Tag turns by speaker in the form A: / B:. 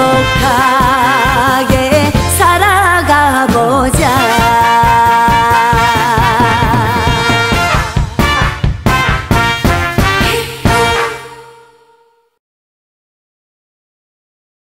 A: boca.